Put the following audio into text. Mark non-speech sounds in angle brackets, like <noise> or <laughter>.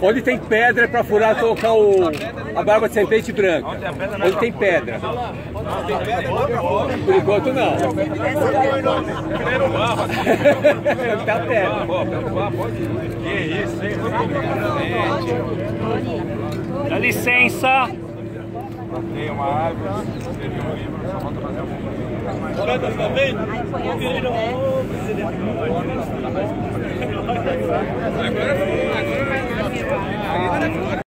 Onde tem pedra é pra furar colocar o, a barba de serpente branca. Onde tem pedra. Por enquanto não. <laughs> tá pedra. Que isso, hein? Dá licença. Tem uma árvore, teve um livro, só falta fazer a Olha, tá vendo? Agora